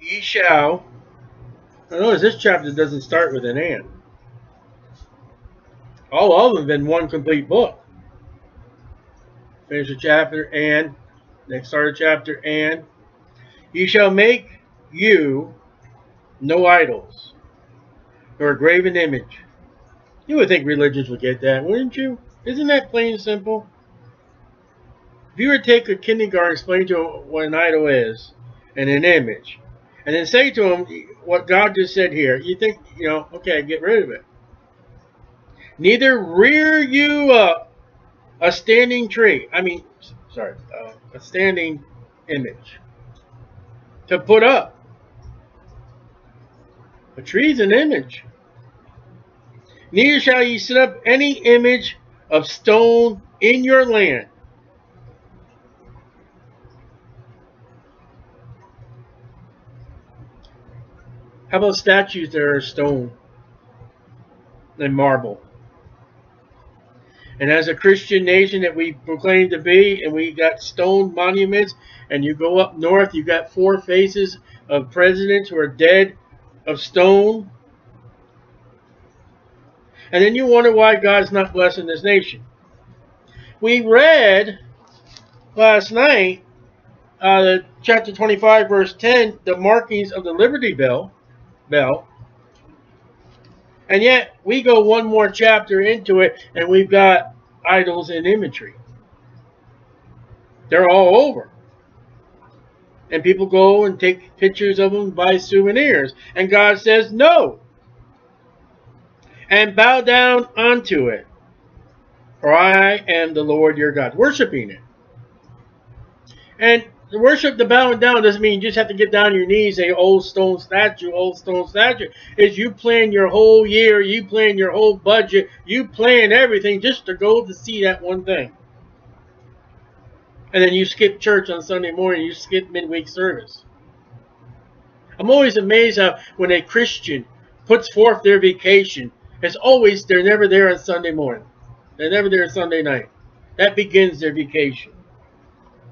Ye shall. I notice this chapter doesn't start with an and. All of them have been one complete book. Finish the chapter and. Next start a chapter and. Ye shall make you no idols, nor a graven image. You would think religions would get that, wouldn't you? Isn't that plain and simple? If you were to take a kindergarten and explain to them what an idol is and an image, and then say to them what God just said here, you think, you know, okay, get rid of it. Neither rear you up a standing tree. I mean, sorry, uh, a standing image to put up. A tree is an image. Neither shall ye set up any image of stone in your land. How about statues that are stone and marble? And as a Christian nation that we proclaim to be, and we got stone monuments, and you go up north, you got four faces of presidents who are dead of stone. And then you wonder why God's not blessing this nation. We read last night, uh, chapter 25, verse 10, the markings of the Liberty Bell bell. And yet we go one more chapter into it and we've got idols and imagery. They're all over. And people go and take pictures of them, buy souvenirs. And God says no. And bow down unto it. For I am the Lord your God. Worshipping it. And worship the bowing down doesn't mean you just have to get down on your knees say, old stone statue, old stone statue. Is you plan your whole year, you plan your whole budget, you plan everything just to go to see that one thing. And then you skip church on Sunday morning, you skip midweek service. I'm always amazed how when a Christian puts forth their vacation, it's always, they're never there on Sunday morning. They're never there on Sunday night. That begins their vacation.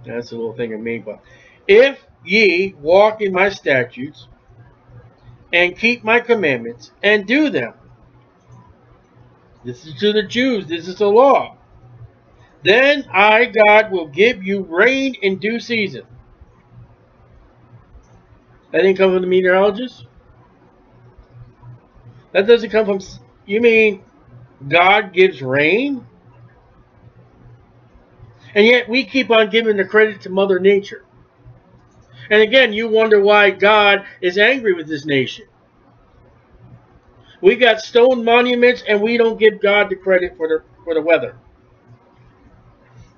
That's a little thing of me. But if ye walk in my statutes and keep my commandments and do them, this is to the Jews, this is the law. Then I, God, will give you rain in due season. That didn't come from the meteorologist? That doesn't come from... You mean God gives rain? And yet we keep on giving the credit to Mother Nature. And again, you wonder why God is angry with this nation. We got stone monuments and we don't give God the credit for the for the weather.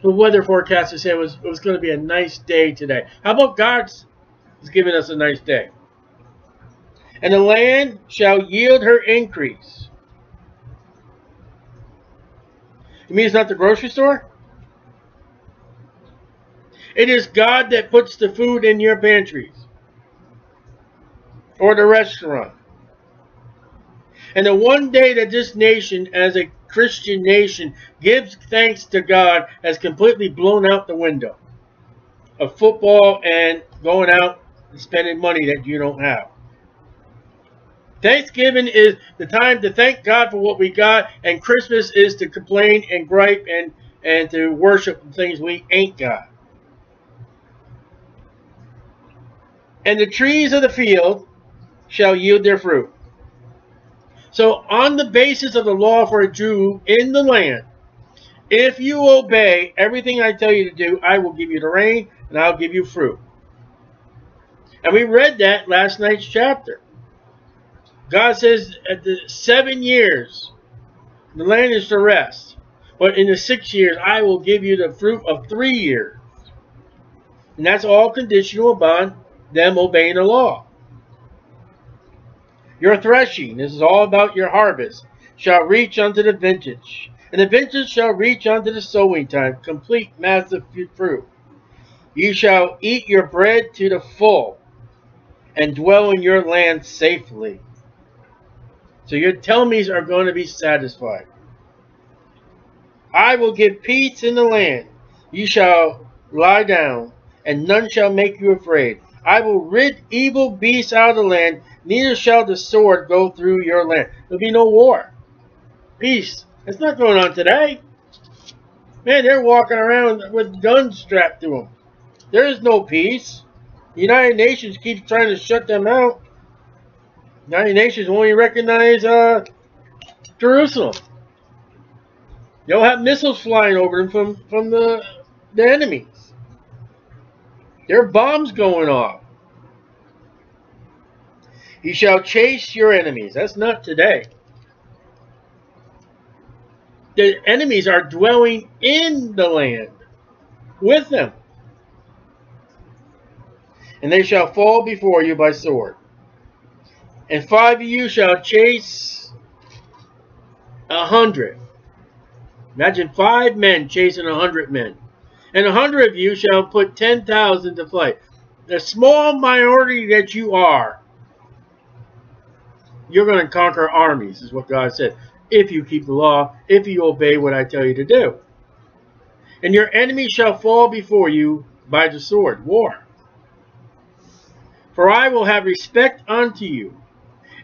The weather forecaster said it was, it was going to be a nice day today. How about God's is giving us a nice day? And the land shall yield her increase. You mean it's not the grocery store? It is God that puts the food in your pantries or the restaurant. And the one day that this nation, as a Christian nation, gives thanks to God has completely blown out the window of football and going out and spending money that you don't have. Thanksgiving is the time to thank God for what we got, and Christmas is to complain and gripe and, and to worship the things we ain't got. And the trees of the field shall yield their fruit. So on the basis of the law for a Jew in the land, if you obey everything I tell you to do, I will give you the rain and I'll give you fruit. And we read that last night's chapter. God says at the seven years, the land is to rest. But in the six years, I will give you the fruit of three years. And that's all conditional upon them obeying the law. Your threshing, this is all about your harvest, shall reach unto the vintage. And the vintage shall reach unto the sowing time, complete massive fruit. You shall eat your bread to the full, and dwell in your land safely. So your telmes are going to be satisfied. I will give peace in the land. You shall lie down, and none shall make you afraid. I will rid evil beasts out of the land, neither shall the sword go through your land. There'll be no war. Peace. It's not going on today. Man, they're walking around with guns strapped to them. There is no peace. The United Nations keeps trying to shut them out. The United Nations only recognize uh, Jerusalem. They'll have missiles flying over them from, from the, the enemies. There are bombs going off. You shall chase your enemies. That's not today. The enemies are dwelling in the land with them. And they shall fall before you by sword. And five of you shall chase a hundred. Imagine five men chasing a hundred men and a hundred of you shall put ten thousand to flight. The small minority that you are, you're going to conquer armies, is what God said. If you keep the law, if you obey what I tell you to do. And your enemy shall fall before you by the sword, war. For I will have respect unto you,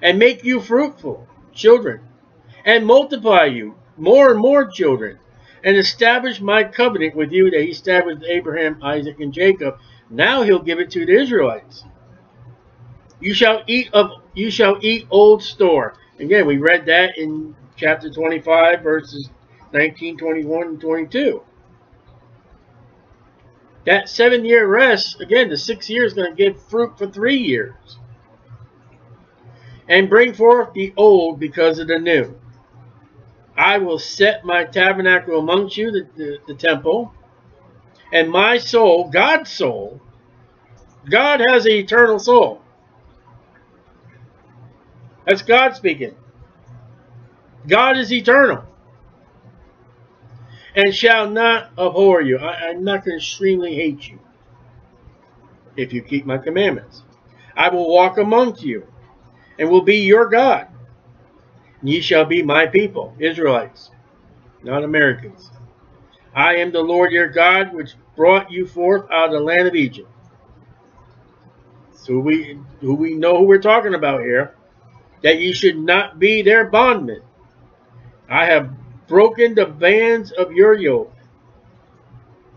and make you fruitful, children, and multiply you, more and more children, and establish my covenant with you that he established Abraham, Isaac, and Jacob. Now he'll give it to the Israelites. You shall eat of you shall eat old store. Again, we read that in chapter 25, verses 19, 21, and 22. That seven year rest, again, the six years going to give fruit for three years. And bring forth the old because of the new. I will set my tabernacle amongst you, the, the, the temple, and my soul, God's soul, God has an eternal soul. That's God speaking. God is eternal. And shall not abhor you. I, am not going to extremely hate you. If you keep my commandments. I will walk amongst you. And will be your God. Ye shall be my people, Israelites, not Americans. I am the Lord your God, which brought you forth out of the land of Egypt. So we who we know who we're talking about here, that ye should not be their bondmen. I have broken the bands of your yoke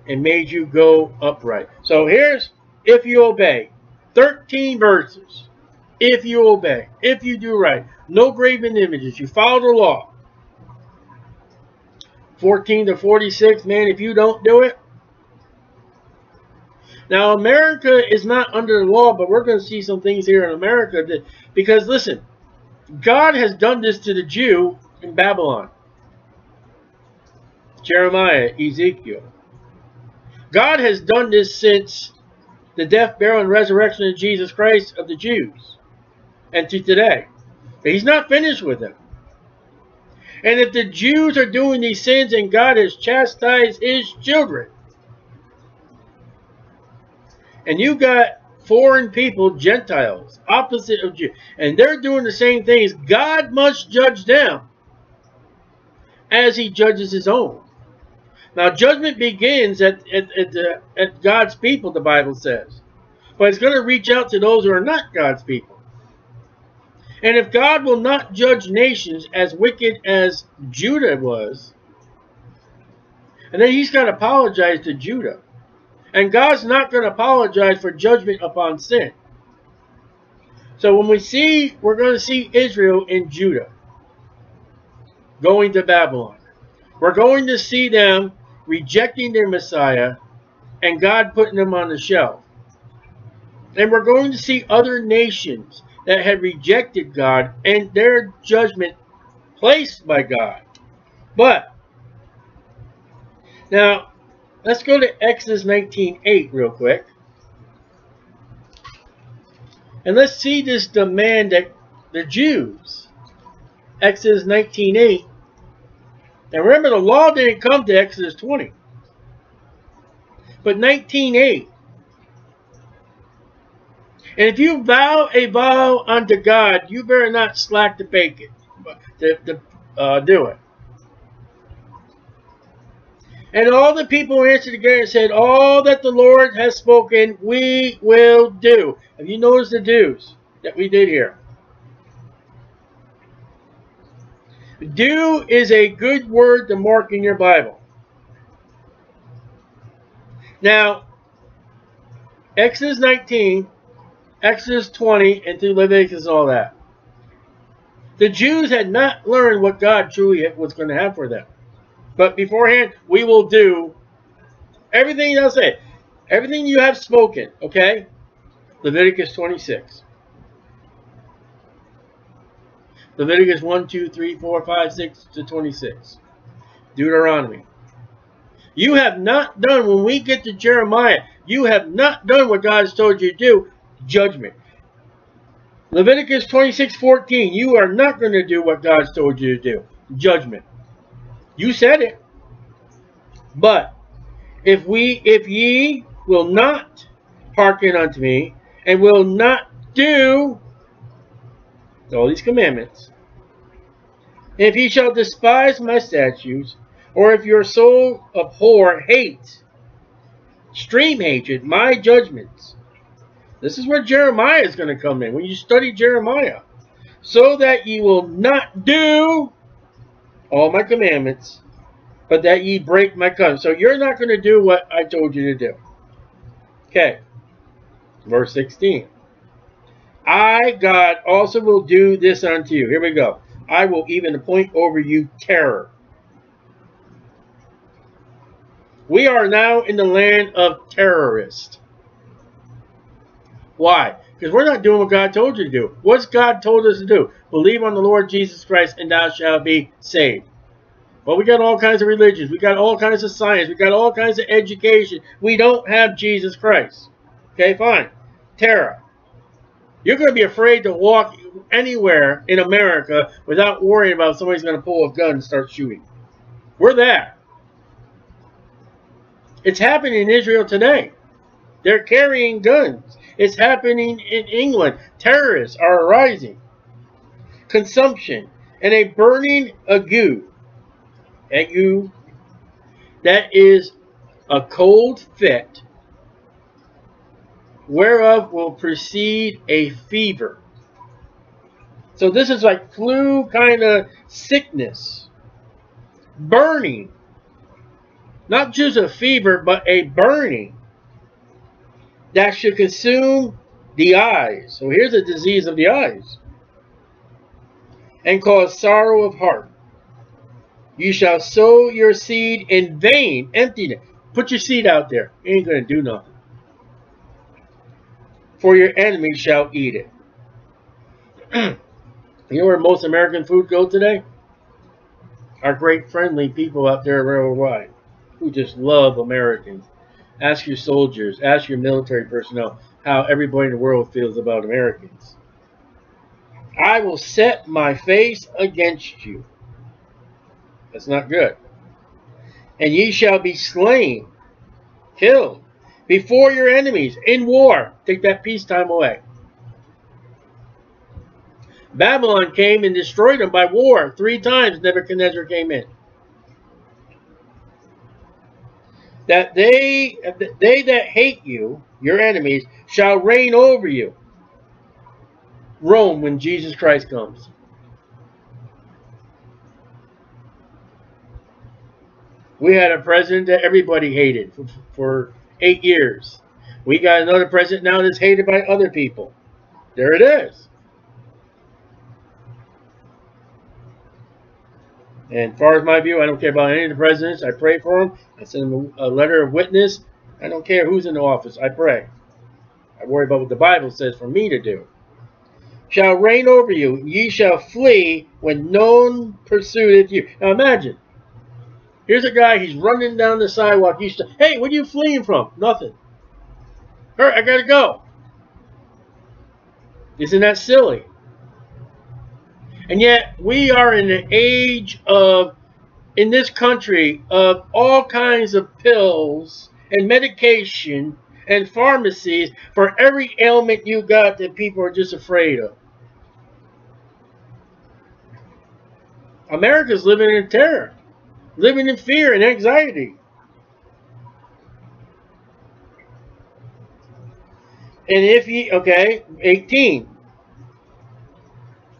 and made you go upright. So here's if you obey. 13 verses. If you obey. If you do right. No graven images. You follow the law. 14 to 46, man, if you don't do it. Now, America is not under the law, but we're going to see some things here in America. That, because, listen, God has done this to the Jew in Babylon. Jeremiah, Ezekiel. God has done this since the death, burial, and resurrection of Jesus Christ of the Jews. And to today. He's not finished with them. And if the Jews are doing these sins and God has chastised his children, and you got foreign people, Gentiles, opposite of Jews, and they're doing the same things, God must judge them as he judges his own. Now, judgment begins at, at, at, at God's people, the Bible says. But it's going to reach out to those who are not God's people. And if God will not judge nations as wicked as Judah was, and then he's going to apologize to Judah. And God's not going to apologize for judgment upon sin. So when we see, we're going to see Israel and Judah going to Babylon. We're going to see them rejecting their Messiah and God putting them on the shelf. And we're going to see other nations that had rejected God and their judgment placed by God. But, now, let's go to Exodus 19.8 real quick. And let's see this demand that the Jews, Exodus 19.8. And remember, the law didn't come to Exodus 20. But 19.8. And if you vow a vow unto God, you better not slack to bake it, to, to uh, do it. And all the people answered together and said, All that the Lord has spoken, we will do. Have you noticed the do's that we did here? Do is a good word to mark in your Bible. Now, Exodus 19, Exodus 20, and through Leviticus and all that. The Jews had not learned what God truly was going to have for them. But beforehand, we will do everything I'll say. Everything you have spoken, okay? Leviticus 26. Leviticus 1, 2, 3, 4, 5, 6 to 26. Deuteronomy. You have not done, when we get to Jeremiah, you have not done what God has told you to do, judgment. Leviticus 26, 14, you are not going to do what God's told you to do, judgment. You said it. But if we if ye will not hearken unto me, and will not do all these commandments, if ye shall despise my statutes, or if your soul abhor hate, extreme hatred, my judgments. This is where Jeremiah is going to come in. When you study Jeremiah, so that ye will not do all my commandments, but that ye break my covenant. So you're not going to do what I told you to do. Okay. Verse 16. I, God, also will do this unto you. Here we go. I will even appoint over you terror. We are now in the land of terrorists. Why? Because we're not doing what God told you to do. What's God told us to do? Believe on the Lord Jesus Christ and thou shalt be saved. Well, we got all kinds of religions. We got all kinds of science. We got all kinds of education. We don't have Jesus Christ. Okay, fine. Terror. You're going to be afraid to walk anywhere in America without worrying about somebody's going to pull a gun and start shooting. We're there. It's happening in Israel today. They're carrying guns. It's happening in England. Terrorists are arising. Consumption and a burning ague. Ague. That is a cold fit whereof will precede a fever. So this is like flu kind of sickness. Burning. Not just a fever, but a burning that should consume the eyes. So here's a disease of the eyes. And cause sorrow of heart. You shall sow your seed in vain, emptiness. Put your seed out there. Ain't going to do nothing. For your enemy shall eat it. you know where most American food go today? Our great friendly people out there worldwide who just love Americans. Ask your soldiers, ask your military personnel how everybody in the world feels about Americans. I will set my face against you. That's not good. And ye shall be slain, killed, before your enemies in war. Take that peacetime away. Babylon came and destroyed them by war. Three times Nebuchadnezzar came in. That they they that hate you, your enemies, shall reign over you. Rome when Jesus Christ comes. We had a president that everybody hated for, for eight years. We got another president now that's hated by other people. There it is. And as far as my view, I don't care about any of the presidents. I pray for them. I send them a letter of witness. I don't care who's in the office. I pray. I worry about what the Bible says for me to do. Shall reign over you. Ye shall flee when none pursueth you. Now imagine. Here's a guy. He's running down the sidewalk. He's hey, what are you fleeing from? Nothing. Hurt, I gotta go. Isn't that silly? And yet we are in an age of, in this country, of all kinds of pills and medication and pharmacies for every ailment you got that people are just afraid of. America's living in terror, living in fear and anxiety. And if you, okay, 18.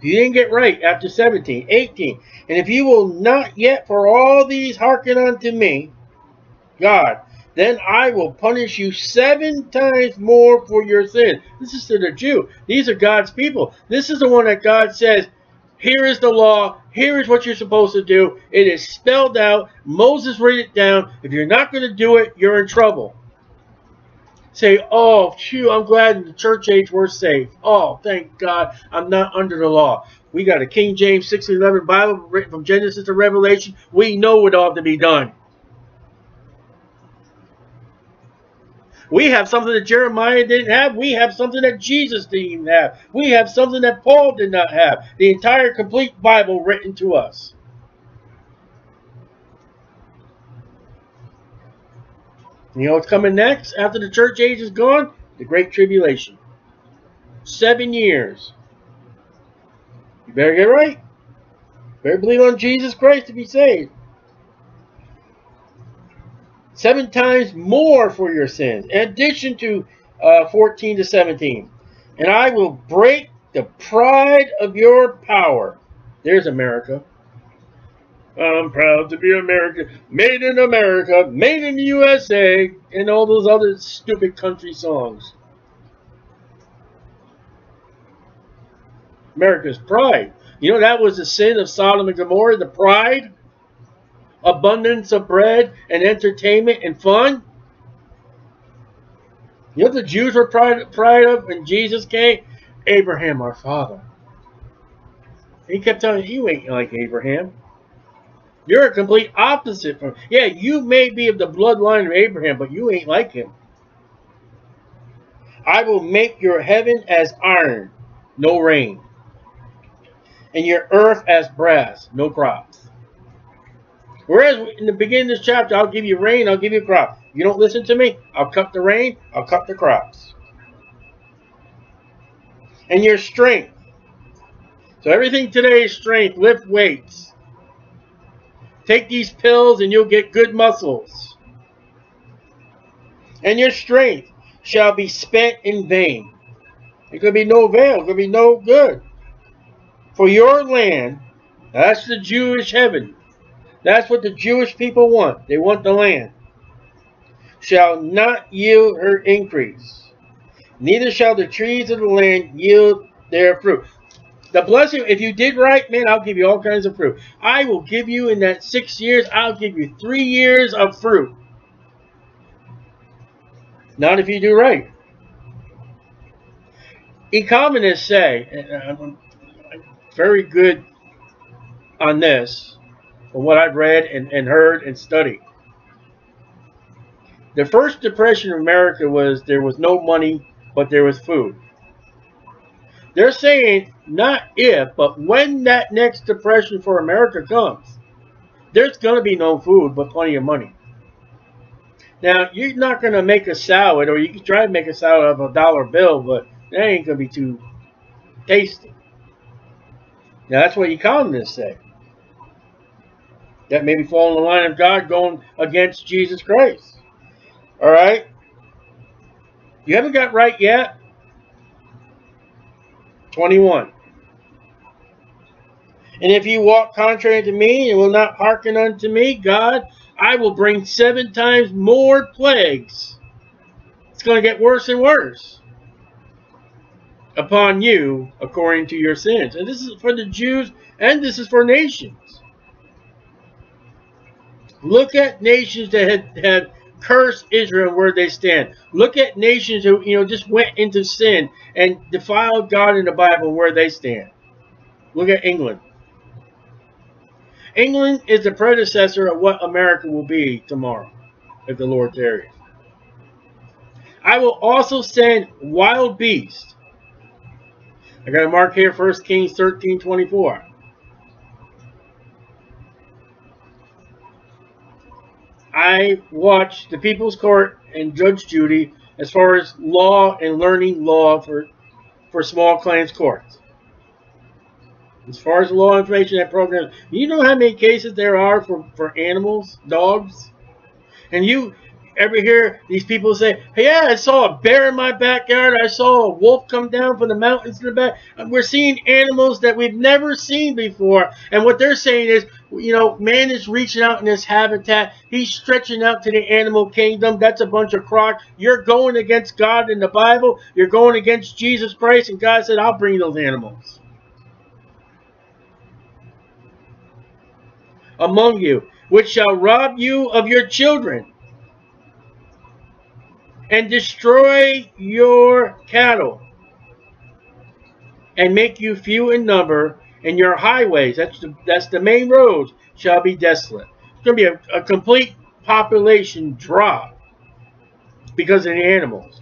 You didn't get right after 17. 18. And if you will not yet for all these hearken unto me, God, then I will punish you seven times more for your sin. This is to the Jew. These are God's people. This is the one that God says, here is the law. Here is what you're supposed to do. It is spelled out. Moses wrote it down. If you're not going to do it, you're in trouble say, oh, phew, I'm glad in the church age we're safe. Oh, thank God I'm not under the law. We got a King James 611 Bible written from Genesis to Revelation. We know what ought to be done. We have something that Jeremiah didn't have. We have something that Jesus didn't have. We have something that Paul did not have. The entire complete Bible written to us. You know what's coming next after the church age is gone? The Great Tribulation. Seven years. You better get right. Better believe on Jesus Christ to be saved. Seven times more for your sins. In addition to uh, 14 to 17. And I will break the pride of your power. There's America. I'm proud to be American, made in America, made in the USA, and all those other stupid country songs. America's pride. You know that was the sin of Sodom and Gomorrah, the pride, abundance of bread and entertainment and fun. You know the Jews were pride, pride of when Jesus came? Abraham, our father. He kept telling you, you ain't like Abraham. You're a complete opposite from. Yeah, you may be of the bloodline of Abraham, but you ain't like him. I will make your heaven as iron, no rain, and your earth as brass, no crops. Whereas in the beginning of this chapter, I'll give you rain, I'll give you crops. You don't listen to me, I'll cut the rain, I'll cut the crops. And your strength. So everything today is strength. Lift weights. Take these pills and you'll get good muscles. And your strength shall be spent in vain. It could be no avail. It could be no good. For your land, that's the Jewish heaven. That's what the Jewish people want. They want the land. Shall not yield her increase. Neither shall the trees of the land yield their fruit. The blessing, if you did right, man, I'll give you all kinds of fruit. I will give you in that six years, I'll give you three years of fruit. Not if you do right. Economists say, and I'm very good on this, from what I've read and, and heard and studied. The first depression in America was there was no money, but there was food. They're saying not if, but when that next depression for America comes, there's going to be no food, but plenty of money. Now, you're not going to make a salad, or you can try to make a salad of a dollar bill, but that ain't going to be too tasty. Now, that's what economists say. That maybe fall in the line of God going against Jesus Christ. All right? You haven't got right yet? 21. And if you walk contrary to me and will not hearken unto me, God, I will bring seven times more plagues. It's going to get worse and worse. upon you according to your sins. And this is for the Jews and this is for nations. Look at nations that had, had cursed Israel where they stand. Look at nations who, you know, just went into sin and defiled God in the Bible where they stand. Look at England. England is the predecessor of what America will be tomorrow, if the Lord tarries. I will also send wild beasts. I got a mark here 1 Kings 13, 24. I watched the People's Court and Judge Judy as far as law and learning law for, for small claims courts. As far as law information that program, you know how many cases there are for, for animals, dogs? And you ever hear these people say, hey, yeah, I saw a bear in my backyard. I saw a wolf come down from the mountains in the back. We're seeing animals that we've never seen before. And what they're saying is, you know, man is reaching out in this habitat. He's stretching out to the animal kingdom. That's a bunch of crock. You're going against God in the Bible. You're going against Jesus Christ. And God said, I'll bring those animals. among you, which shall rob you of your children, and destroy your cattle, and make you few in number, and your highways, that's the, that's the main roads, shall be desolate. It's going to be a, a complete population drop because of the animals.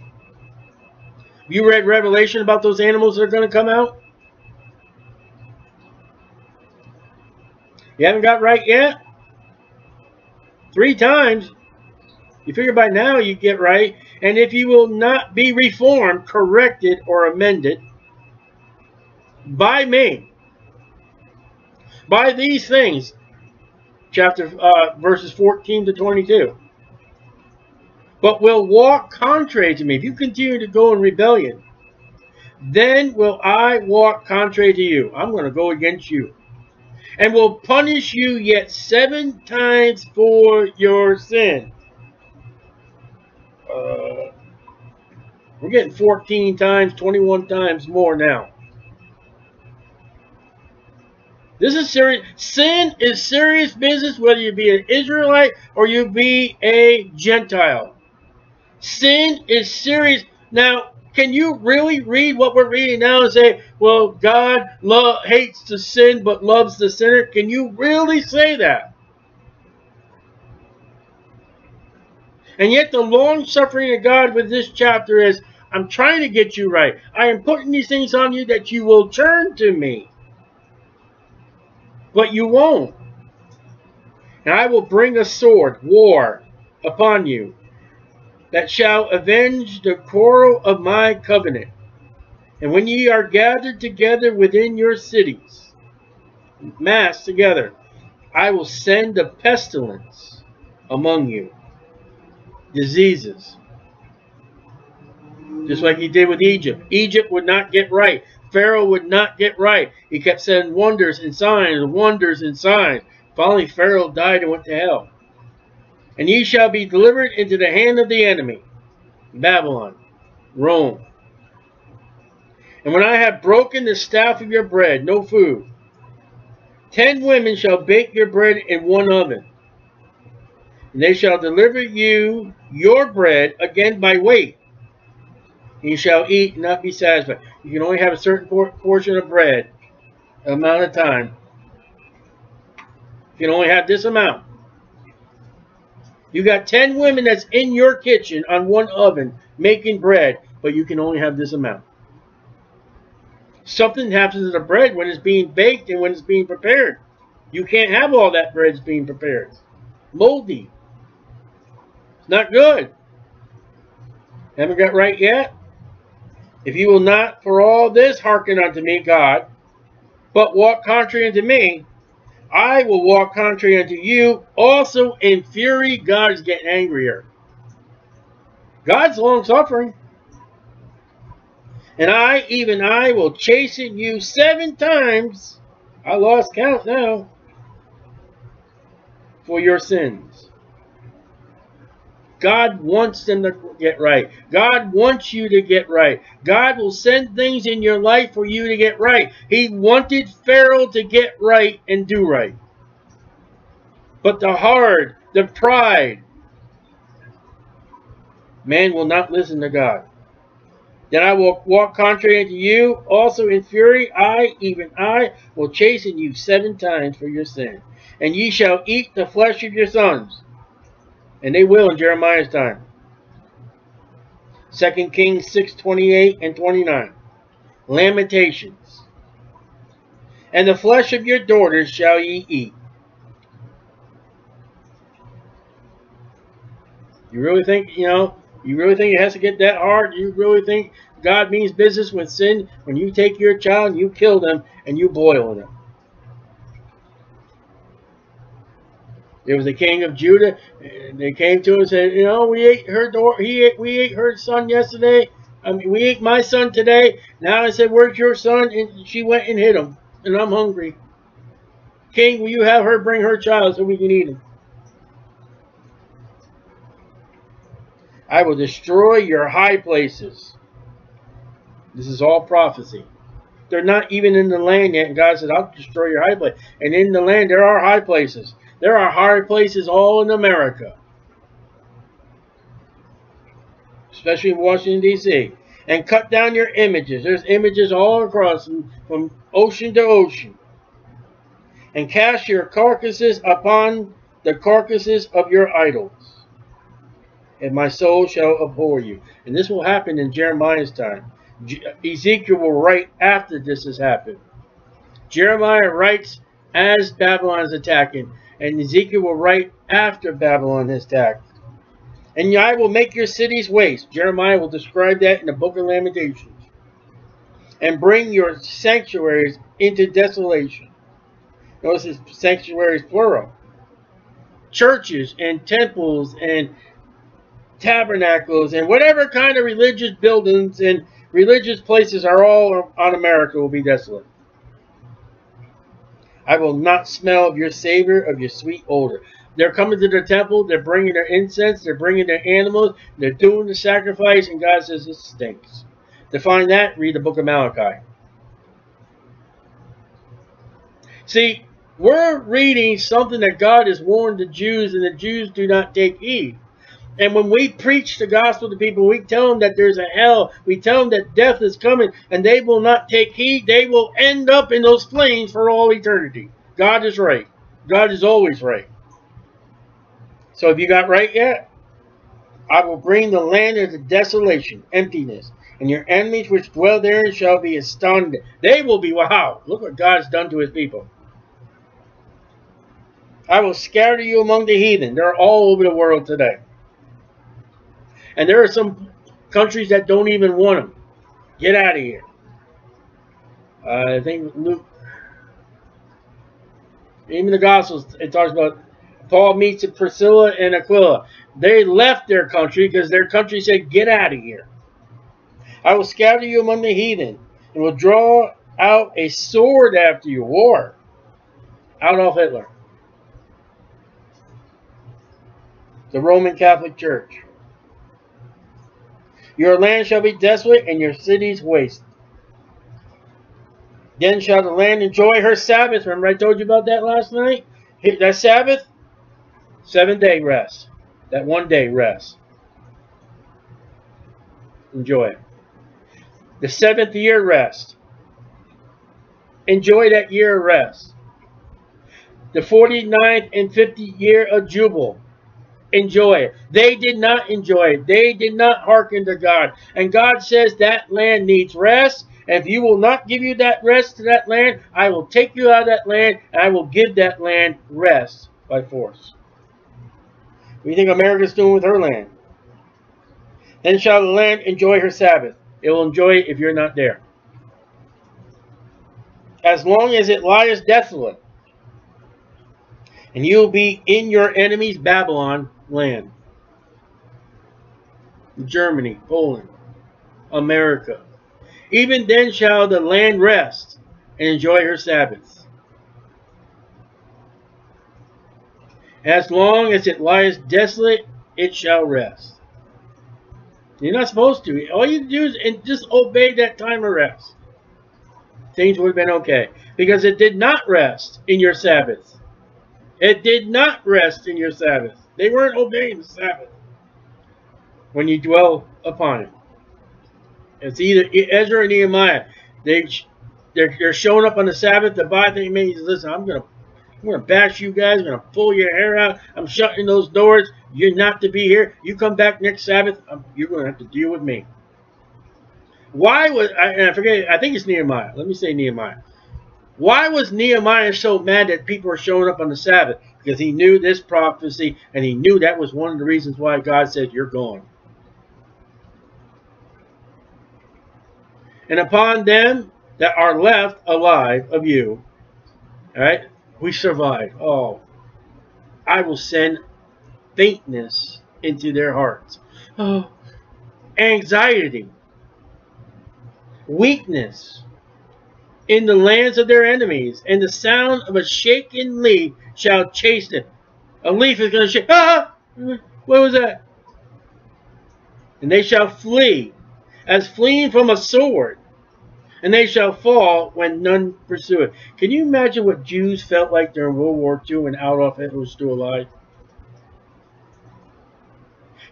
You read Revelation about those animals that are going to come out? You haven't got right yet? Three times. You figure by now you get right. And if you will not be reformed, corrected, or amended by me, by these things, chapter uh, verses 14 to 22, but will walk contrary to me, if you continue to go in rebellion, then will I walk contrary to you. I'm going to go against you and will punish you yet seven times for your sin. Uh, we're getting 14 times, 21 times more now. This is serious. Sin is serious business, whether you be an Israelite or you be a Gentile. Sin is serious. Now, can you really read what we're reading now and say, well, God hates the sin but loves the sinner? Can you really say that? And yet the long suffering of God with this chapter is, I'm trying to get you right. I am putting these things on you that you will turn to me. But you won't. And I will bring a sword, war, upon you that shall avenge the quarrel of my covenant. And when ye are gathered together within your cities, massed together, I will send a pestilence among you, diseases. Just like he did with Egypt. Egypt would not get right. Pharaoh would not get right. He kept sending wonders and signs, wonders and signs. Finally, Pharaoh died and went to hell and ye shall be delivered into the hand of the enemy, Babylon, Rome. And when I have broken the staff of your bread, no food, ten women shall bake your bread in one oven, and they shall deliver you your bread again by weight. You shall eat and not be satisfied. You can only have a certain portion of bread, amount of time. You can only have this amount. You got 10 women that's in your kitchen on one oven making bread, but you can only have this amount. Something happens to the bread when it's being baked and when it's being prepared. You can't have all that bread being prepared. Moldy. Not good. Haven't got right yet? If you will not for all this hearken unto me, God, but walk contrary unto me, I will walk contrary unto you. Also in fury, God is getting angrier. God's long suffering. And I, even I, will chasten you seven times. I lost count now. For your sins. God wants them to get right. God wants you to get right. God will send things in your life for you to get right. He wanted Pharaoh to get right and do right. But the hard, the pride, man will not listen to God. Then I will walk contrary unto you, also in fury, I, even I, will chasten you seven times for your sin. And ye shall eat the flesh of your sons. And they will in Jeremiah's time. 2 Kings 6, 28 and 29. Lamentations. And the flesh of your daughters shall ye eat. You really think, you know, you really think it has to get that hard? You really think God means business with sin when you take your child and you kill them and you boil them? There was a king of Judah. They came to him and said, "You know, we ate her door. He ate, we ate her son yesterday. I mean, we ate my son today. Now I said, where's your son? And she went and hid him. And I'm hungry. King, will you have her bring her child so we can eat him?" I will destroy your high places. This is all prophecy. They're not even in the land yet. And God said, I'll destroy your high place. And in the land, there are high places. There are hard places all in America. Especially in Washington, D.C. And cut down your images. There's images all across from, ocean to ocean. And cast your carcasses upon the carcasses of your idols and my soul shall abhor you. And this will happen in Jeremiah's time. Ezekiel will write after this has happened. Jeremiah writes as Babylon is attacking, and Ezekiel will write after Babylon has attacked. And I will make your cities waste. Jeremiah will describe that in the book of Lamentations. And bring your sanctuaries into desolation. Notice sanctuaries plural. Churches and temples and tabernacles and whatever kind of religious buildings and religious places are all on America will be desolate. I will not smell of your savor, of your sweet odor. They're coming to the temple. They're bringing their incense. They're bringing their animals. They're doing the sacrifice. And God says it stinks. To find that, read the book of Malachi. See, we're reading something that God has warned the Jews, and the Jews do not take heed. And when we preach the gospel to people, we tell them that there's a hell. We tell them that death is coming, and they will not take heed. They will end up in those flames for all eternity. God is right. God is always right. So have you got right yet? I will bring the land into desolation, emptiness, and your enemies which dwell therein shall be astounded. They will be, wow, look what God's done to his people. I will scatter you among the heathen. They're all over the world today. And there are some countries that don't even want them. Get out of here. Uh, I think Luke, even the Gospels, it talks about Paul meets Priscilla and Aquila. They left their country because their country said, get out of here. I will scatter you among the heathen and will draw out a sword after you. War. Adolf Hitler. The Roman Catholic Church. Your land shall be desolate, and your cities waste. Then shall the land enjoy her Sabbath. Remember I told you about that last night? That Sabbath? Seven day rest. That one day rest. Enjoy it. The seventh year rest. Enjoy that year of rest. The 49th and 50th year of Jubile enjoy it. They did not enjoy it. They did not hearken to God. And God says that land needs rest. And if you will not give you that rest to that land, I will take you out of that land and I will give that land rest by force. What do you think America's doing with her land? Then shall the land enjoy her Sabbath. It will enjoy it if you're not there. As long as it lies desolate, and you will be in your enemy's Babylon land. Germany, Poland, America. Even then shall the land rest and enjoy her Sabbaths. As long as it lies desolate it shall rest. You're not supposed to. All you do is and just obey that time of rest. Things would have been okay. Because it did not rest in your Sabbath. It did not rest in your Sabbath. They weren't obeying the Sabbath when you dwell upon it. It's either Ezra or Nehemiah. They they're, they're showing up on the Sabbath to buy things. He says, listen, I'm gonna I'm gonna bash you guys. I'm gonna pull your hair out. I'm shutting those doors. You're not to be here. You come back next Sabbath. I'm, you're gonna have to deal with me. Why was I, I forget? I think it's Nehemiah. Let me say Nehemiah. Why was Nehemiah so mad that people were showing up on the Sabbath? Because he knew this prophecy, and he knew that was one of the reasons why God said, "You're gone." And upon them that are left alive of you, all right, we survive. Oh, I will send faintness into their hearts. Oh, anxiety, weakness in the lands of their enemies, and the sound of a shaken leaf shall chase them. A leaf is going to shake. Ah! What was that? And they shall flee, as fleeing from a sword and they shall fall when none pursue it. Can you imagine what Jews felt like during World War II when Adolf Hitler was still alive?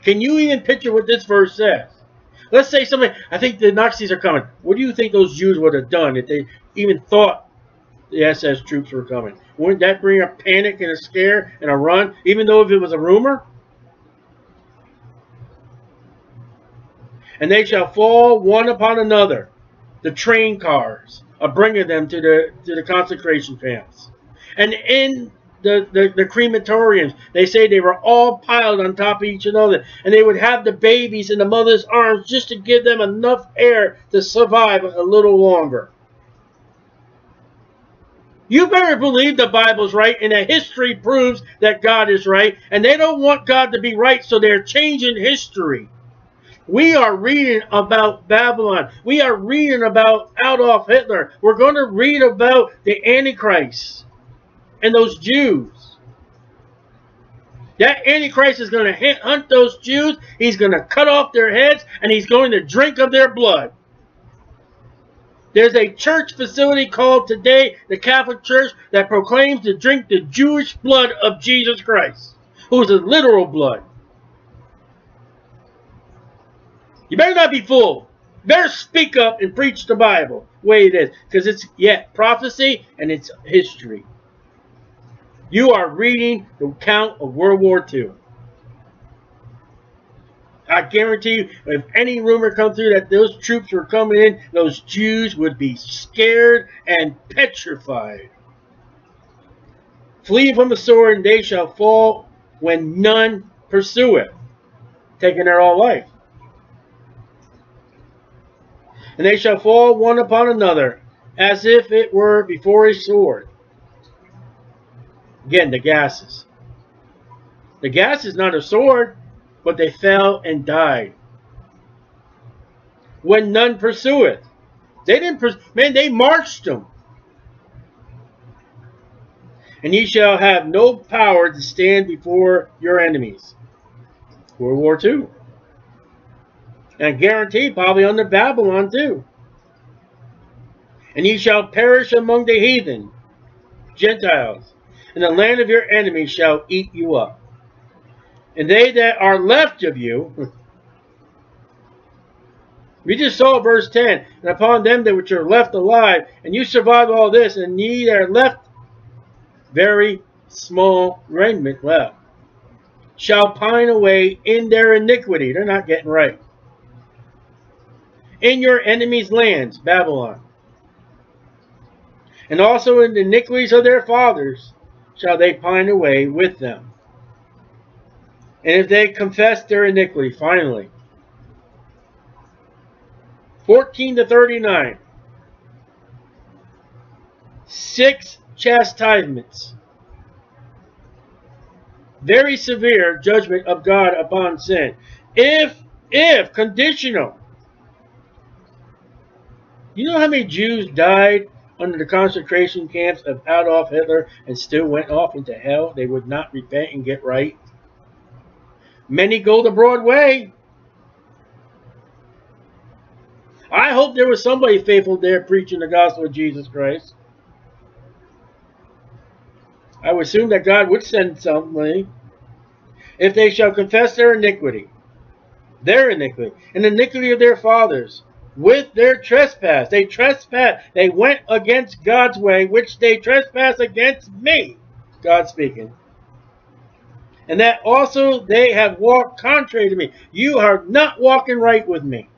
Can you even picture what this verse says? Let's say something, I think the Nazis are coming. What do you think those Jews would have done if they even thought the SS troops were coming? Wouldn't that bring a panic and a scare and a run, even though if it was a rumor? And they shall fall one upon another the train cars of bringing them to the to the concentration camps. And in the, the, the crematoriums, they say they were all piled on top of each other. And they would have the babies in the mother's arms just to give them enough air to survive a little longer. You better believe the Bible's right and that history proves that God is right. And they don't want God to be right, so they're changing history. We are reading about Babylon. We are reading about Adolf Hitler. We're going to read about the Antichrist and those Jews. That Antichrist is going to hunt those Jews. He's going to cut off their heads and he's going to drink of their blood. There's a church facility called today the Catholic Church that proclaims to drink the Jewish blood of Jesus Christ, who is the literal blood. You better not be fooled. You better speak up and preach the Bible the way it is. Because it's, yeah, prophecy and it's history. You are reading the account of World War II. I guarantee you, if any rumor comes through that those troops were coming in, those Jews would be scared and petrified. Flee from the sword, and they shall fall when none pursue it, taking their whole life and they shall fall one upon another, as if it were before a sword. Again, the gases. The gas is not a sword, but they fell and died. When none pursueth. They didn't, man, they marched them. And ye shall have no power to stand before your enemies. World War II. And guaranteed probably under Babylon too. And ye shall perish among the heathen, Gentiles, and the land of your enemies shall eat you up. And they that are left of you, we just saw verse 10, and upon them that which are left alive, and you survive all this, and ye that are left, very small remnant left, shall pine away in their iniquity. They're not getting right in your enemies' lands, Babylon. And also in the iniquities of their fathers shall they pine away with them. And if they confess their iniquity, finally. 14 to 39. Six chastisements. Very severe judgment of God upon sin. If, if, conditional, you know how many Jews died under the concentration camps of Adolf Hitler and still went off into hell? They would not repent and get right. Many go the broad way. I hope there was somebody faithful there preaching the gospel of Jesus Christ. I would assume that God would send somebody. If they shall confess their iniquity, their iniquity, and the iniquity of their fathers, with their trespass. They trespass. They went against God's way, which they trespass against me. God speaking. And that also they have walked contrary to me. You are not walking right with me.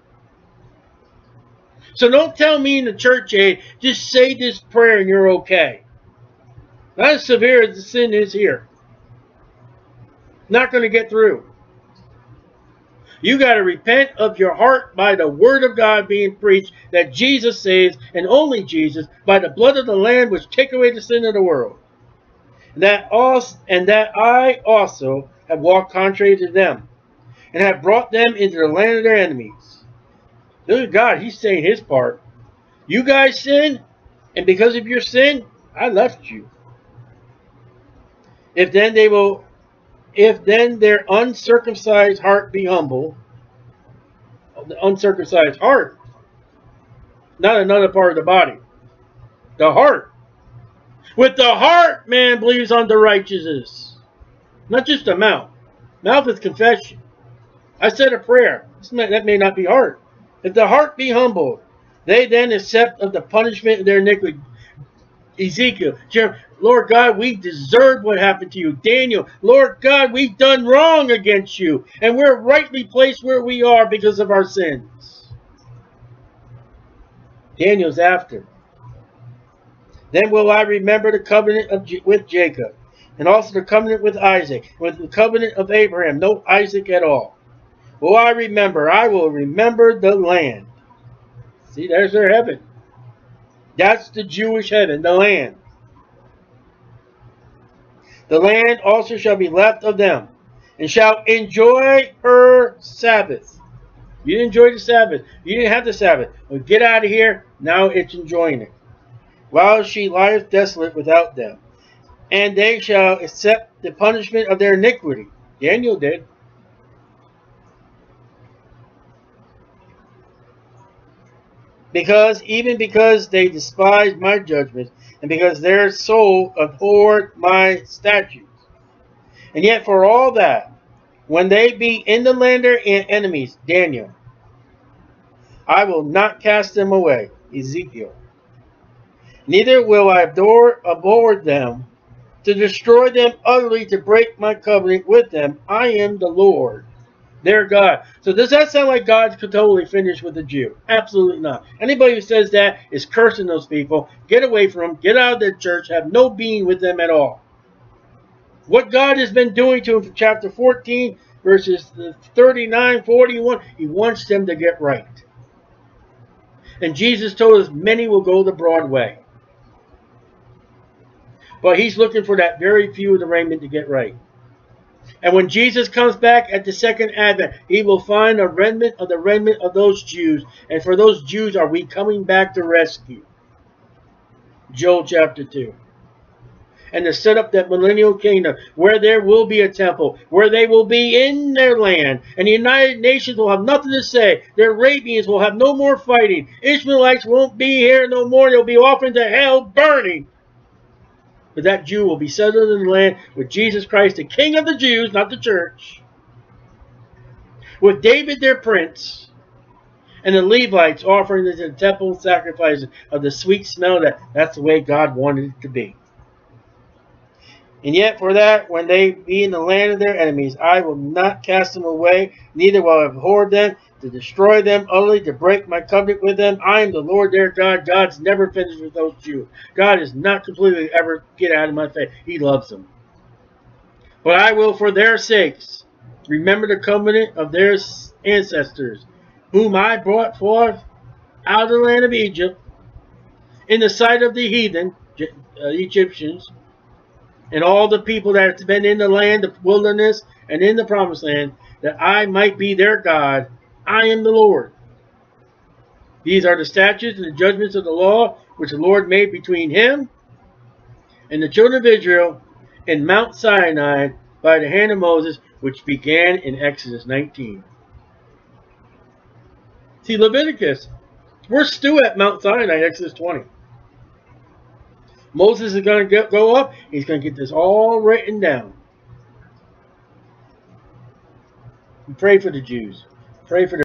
So don't tell me in the church aid, just say this prayer and you're okay. Not as severe as the sin is here. Not going to get through. You got to repent of your heart by the word of God being preached that Jesus saves and only Jesus by the blood of the Lamb which take away the sin of the world. And that also, and that I also have walked contrary to them and have brought them into the land of their enemies. Look at God. He's saying his part. You guys sin, and because of your sin, I left you. If then they will if then their uncircumcised heart be humble, the uncircumcised heart, not another part of the body, the heart. With the heart, man believes unto righteousness, not just the mouth. Mouth is confession. I said a prayer. That may not be hard. If the heart be humbled, they then accept of the punishment of their iniquity. Ezekiel, Jeremiah, Lord God, we deserve what happened to you. Daniel, Lord God, we've done wrong against you. And we're rightly placed where we are because of our sins. Daniel's after. Then will I remember the covenant of, with Jacob, and also the covenant with Isaac, with the covenant of Abraham. No Isaac at all. Will I remember? I will remember the land. See, there's their heaven. That's the Jewish heaven, the land. The land also shall be left of them, and shall enjoy her Sabbath. You didn't enjoy the Sabbath. You didn't have the Sabbath. Well, get out of here. Now it's enjoying it. While she lieth desolate without them. And they shall accept the punishment of their iniquity. Daniel did. Because, even because they despised my judgment, and because their soul abhorred my statutes. And yet for all that, when they be in the land their enemies, Daniel, I will not cast them away, Ezekiel. Neither will I abhor, abhor them, to destroy them utterly, to break my covenant with them. I am the Lord their God. So does that sound like God's totally finished with the Jew? Absolutely not. Anybody who says that is cursing those people. Get away from them. Get out of their church. Have no being with them at all. What God has been doing to them from chapter 14, verses 39, 41, he wants them to get right. And Jesus told us many will go the broad way. But he's looking for that very few of the remnant to get right. And when Jesus comes back at the second advent, he will find a remnant of the remnant of those Jews. And for those Jews are we coming back to rescue. Joel chapter 2. And to set up that millennial kingdom where there will be a temple, where they will be in their land. And the United Nations will have nothing to say. The Arabians will have no more fighting. Ishmaelites won't be here no more. They'll be off into hell burning. But that Jew will be settled in the land with Jesus Christ, the King of the Jews, not the church. With David their prince, and the Levites offering the temple sacrifices of the sweet smell that that's the way God wanted it to be. And yet for that, when they be in the land of their enemies, I will not cast them away, neither will I abhor them, to destroy them utterly, to break my covenant with them. I am the Lord their God. God's never finished with those Jews. God is not completely ever get out of my face. He loves them. But I will for their sakes remember the covenant of their ancestors, whom I brought forth out of the land of Egypt, in the sight of the heathen, uh, Egyptians, and all the people that have been in the land, the wilderness, and in the promised land, that I might be their God, I am the Lord. These are the statutes and the judgments of the law which the Lord made between him and the children of Israel in Mount Sinai by the hand of Moses which began in Exodus 19. See, Leviticus, we're still at Mount Sinai, Exodus 20. Moses is going to go up. He's going to get this all written down. Pray for the Jews. Pray for the